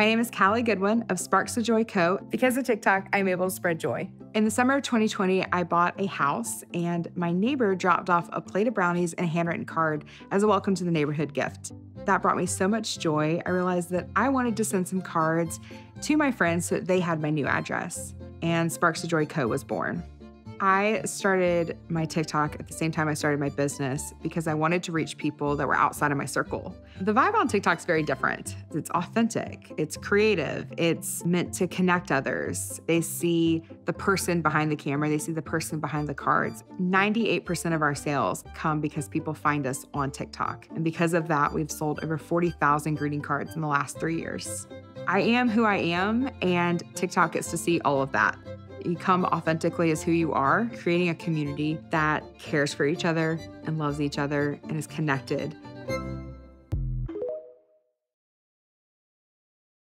My name is Callie Goodwin of Sparks of Joy Co. Because of TikTok, I'm able to spread joy. In the summer of 2020, I bought a house, and my neighbor dropped off a plate of brownies and a handwritten card as a welcome to the neighborhood gift. That brought me so much joy. I realized that I wanted to send some cards to my friends so that they had my new address, and Sparks of Joy Co. was born. I started my TikTok at the same time I started my business because I wanted to reach people that were outside of my circle. The vibe on TikTok is very different. It's authentic, it's creative, it's meant to connect others. They see the person behind the camera, they see the person behind the cards. 98% of our sales come because people find us on TikTok. And because of that, we've sold over 40,000 greeting cards in the last three years. I am who I am, and TikTok gets to see all of that. You come authentically as who you are, creating a community that cares for each other and loves each other and is connected.